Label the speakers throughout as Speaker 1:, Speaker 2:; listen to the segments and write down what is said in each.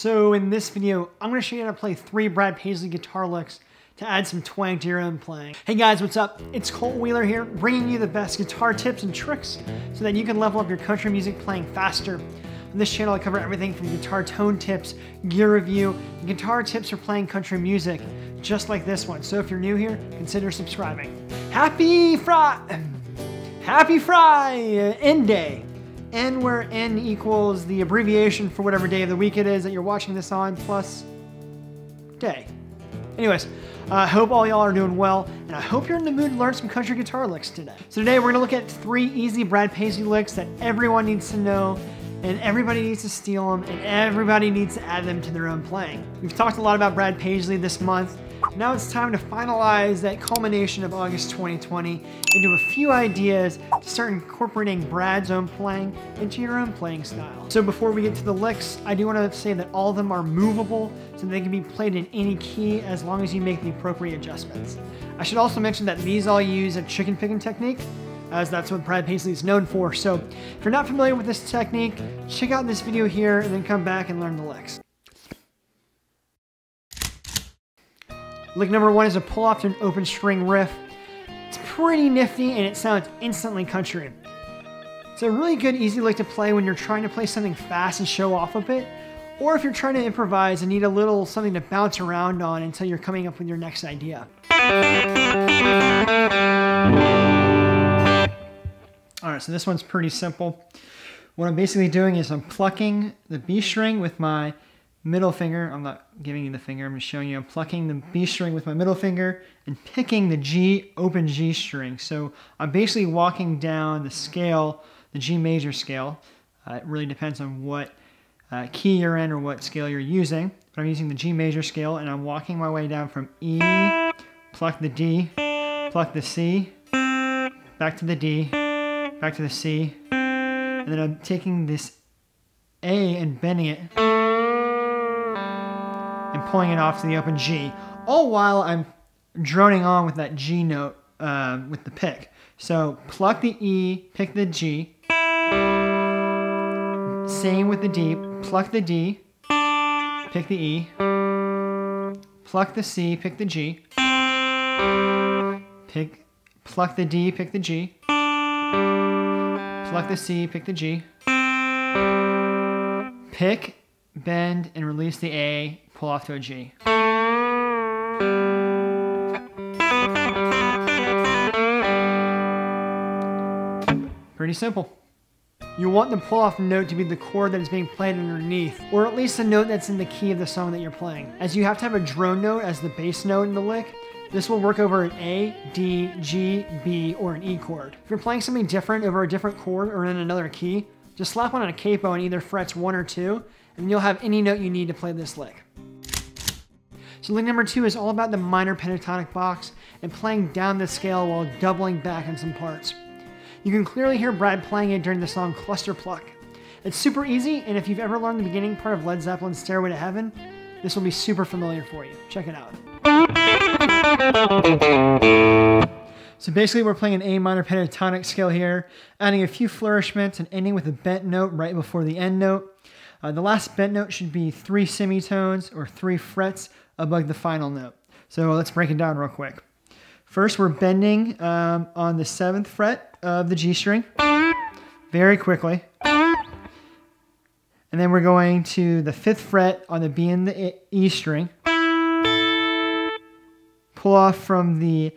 Speaker 1: So in this video, I'm gonna show you how to play three Brad Paisley guitar licks to add some twang to your own playing. Hey guys, what's up? It's Colt Wheeler here, bringing you the best guitar tips and tricks so that you can level up your country music playing faster. On this channel, I cover everything from guitar tone tips, gear review, and guitar tips for playing country music, just like this one. So if you're new here, consider subscribing. Happy Fry! Happy Fry! End Day! N where N equals the abbreviation for whatever day of the week it is that you're watching this on, plus day. Anyways, I uh, hope all y'all are doing well, and I hope you're in the mood to learn some country guitar licks today. So today we're gonna look at three easy Brad Paisley licks that everyone needs to know, and everybody needs to steal them, and everybody needs to add them to their own playing. We've talked a lot about Brad Paisley this month, now it's time to finalize that culmination of August 2020 into a few ideas to start incorporating Brad's own playing into your own playing style. So before we get to the licks, I do want to say that all of them are movable so they can be played in any key as long as you make the appropriate adjustments. I should also mention that these all use a chicken picking technique as that's what Brad Paisley is known for. So if you're not familiar with this technique, check out this video here and then come back and learn the licks. Lick number one is a pull off to an open string riff. It's pretty nifty and it sounds instantly country. It's a really good easy lick to play when you're trying to play something fast and show off a bit, or if you're trying to improvise and need a little something to bounce around on until you're coming up with your next idea. Alright, so this one's pretty simple. What I'm basically doing is I'm plucking the B string with my middle finger. I'm not giving you the finger, I'm just showing you. I'm plucking the B string with my middle finger and picking the G, open G string. So I'm basically walking down the scale, the G major scale. Uh, it really depends on what uh, key you're in or what scale you're using. But I'm using the G major scale and I'm walking my way down from E, pluck the D, pluck the C, back to the D, back to the C, and then I'm taking this A and bending it and pulling it off to the open G, all while I'm droning on with that G note uh, with the pick. So pluck the E, pick the G. Same with the D, pluck the D, pick the E. Pluck the C, pick the G. Pick, pluck the D, pick the G. Pluck the C, pick the G. Pick, bend, and release the A, pull off to a G. Pretty simple. You want the pull-off note to be the chord that is being played underneath, or at least the note that's in the key of the song that you're playing. As you have to have a drone note as the bass note in the lick, this will work over an A, D, G, B, or an E chord. If you're playing something different over a different chord or in another key, just slap on a capo on either frets one or two, and you'll have any note you need to play this lick. So lick number two is all about the minor pentatonic box and playing down the scale while doubling back in some parts. You can clearly hear Brad playing it during the song Cluster Pluck. It's super easy, and if you've ever learned the beginning part of Led Zeppelin's Stairway to Heaven, this will be super familiar for you. Check it out. So basically we're playing an A minor pentatonic scale here, adding a few flourishments and ending with a bent note right before the end note. Uh, the last bent note should be three semitones or three frets above the final note. So let's break it down real quick. First, we're bending um, on the seventh fret of the G string very quickly. And then we're going to the fifth fret on the B and the E string. Pull off from the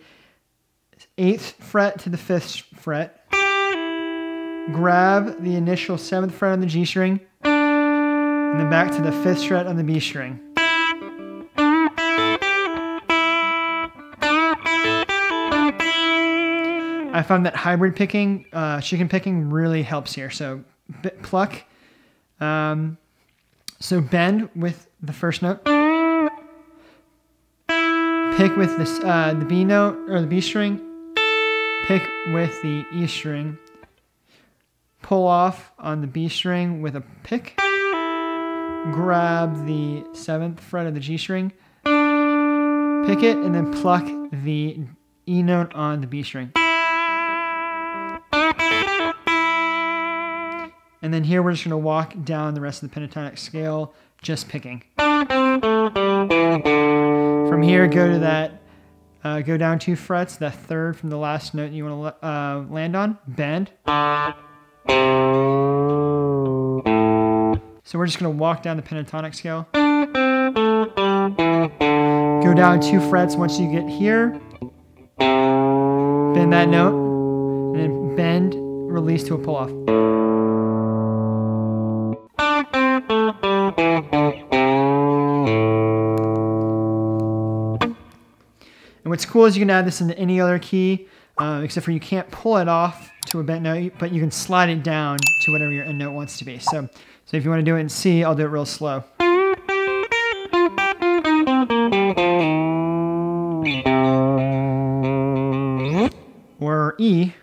Speaker 1: eighth fret to the fifth fret. Grab the initial seventh fret on the G string. And then back to the fifth fret on the B string. I found that hybrid picking, uh, chicken picking really helps here. So pluck, um, so bend with the first note, pick with this, uh, the B note or the B string, pick with the E string, pull off on the B string with a pick, grab the seventh fret of the G string, pick it, and then pluck the E note on the B string. And then here we're just gonna walk down the rest of the pentatonic scale, just picking. From here, go to that, uh, go down two frets, that third from the last note you wanna uh, land on, bend. So we're just gonna walk down the pentatonic scale. Go down two frets once you get here. Bend that note, and then bend, release to a pull off. And what's cool is you can add this into any other key, uh, except for you can't pull it off to a bent note, but you can slide it down to whatever your end note wants to be. So, so if you want to do it in C, I'll do it real slow. Or E.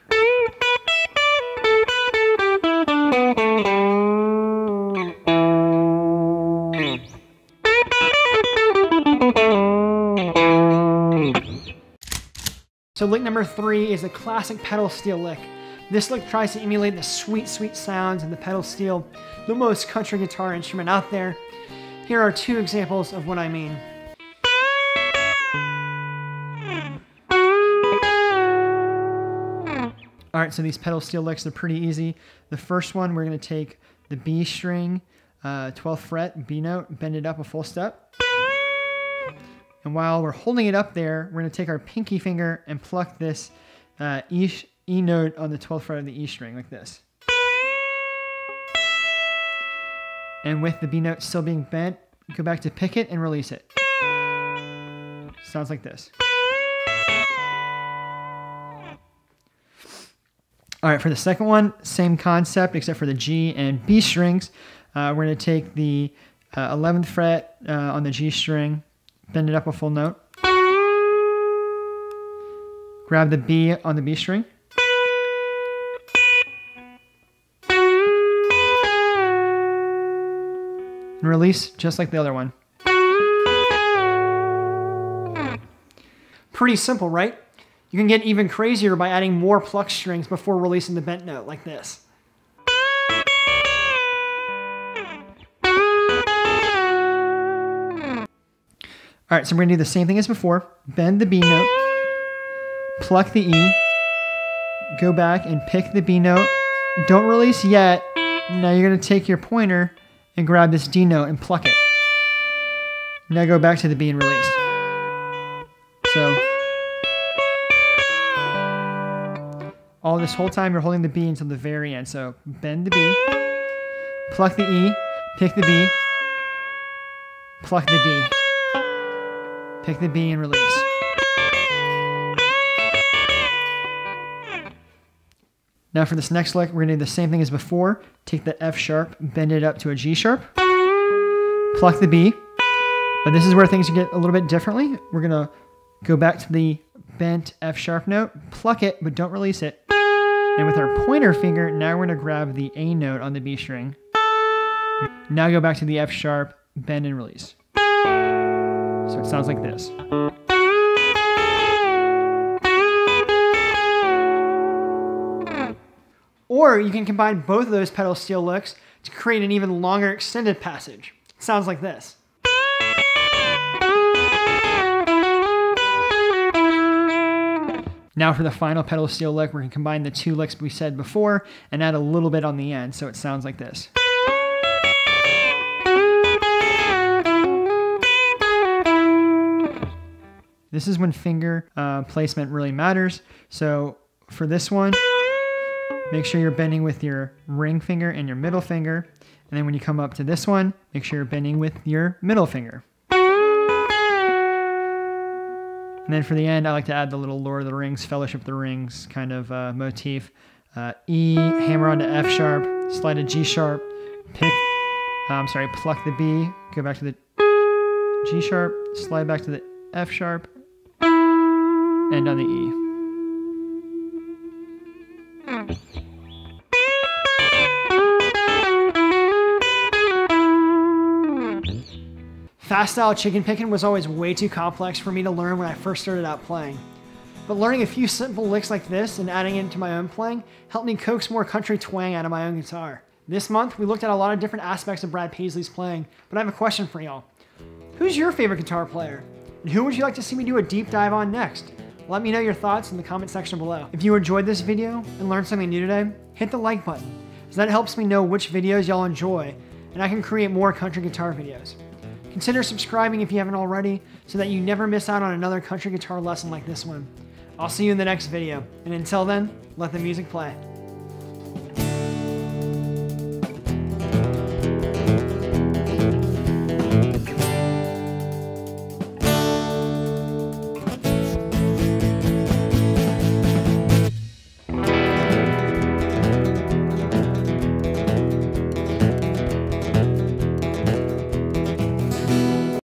Speaker 1: So lick number three is a classic pedal steel lick. This lick tries to emulate the sweet, sweet sounds of the pedal steel, the most country guitar instrument out there. Here are two examples of what I mean. All right, so these pedal steel licks are pretty easy. The first one, we're gonna take the B string, uh, 12th fret, B note, bend it up a full step. And while we're holding it up there, we're gonna take our pinky finger and pluck this uh, E, e note on the 12th fret of the E string like this. And with the B note still being bent, go back to pick it and release it. Sounds like this. All right, for the second one, same concept except for the G and B strings. Uh, we're going to take the uh, 11th fret uh, on the G string, bend it up a full note, grab the B on the B string, and release just like the other one. Pretty simple, right? You can get even crazier by adding more pluck strings before releasing the bent note like this. All right, so we're gonna do the same thing as before. Bend the B note, pluck the E, go back and pick the B note. Don't release yet. Now you're gonna take your pointer and grab this D note and pluck it. Now go back to the B and release. So all this whole time you're holding the B until the very end. So bend the B, pluck the E, pick the B, pluck the D, pick the B and release. Now for this next lick, we're gonna do the same thing as before. Take the F sharp, bend it up to a G sharp, pluck the B, but this is where things get a little bit differently. We're gonna go back to the bent F sharp note, pluck it, but don't release it. And with our pointer finger, now we're gonna grab the A note on the B string. Now go back to the F sharp, bend and release. So it sounds like this. Or you can combine both of those pedal steel looks to create an even longer extended passage. It sounds like this. Now for the final pedal steel lick, we're gonna combine the two licks we said before and add a little bit on the end so it sounds like this. This is when finger uh, placement really matters. So for this one, make sure you're bending with your ring finger and your middle finger. And then when you come up to this one, make sure you're bending with your middle finger. And then for the end, I like to add the little Lord of the Rings, Fellowship of the Rings kind of uh, motif. Uh, e, hammer onto F sharp, slide to G sharp, pick, uh, I'm sorry, pluck the B, go back to the G sharp, slide back to the F sharp, and on the E. Fast style chicken picking was always way too complex for me to learn when I first started out playing. But learning a few simple licks like this and adding it into my own playing helped me coax more country twang out of my own guitar. This month, we looked at a lot of different aspects of Brad Paisley's playing, but I have a question for y'all. Who's your favorite guitar player? And who would you like to see me do a deep dive on next? Let me know your thoughts in the comment section below. If you enjoyed this video and learned something new today, hit the like button, as that helps me know which videos y'all enjoy, and I can create more country guitar videos. Consider subscribing if you haven't already, so that you never miss out on another country guitar lesson like this one. I'll see you in the next video, and until then, let the music play.